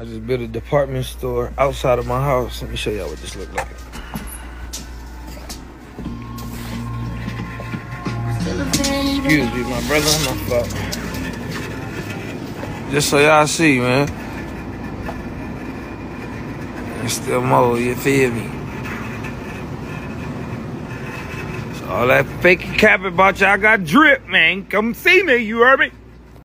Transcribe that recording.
I just built a department store outside of my house. Let me show y'all what this look like. Excuse me, my brother, my fault. Just so y'all see, man. There's still more, you feel me? So all that fake capping about y'all got drip, man. Come see me, you heard me?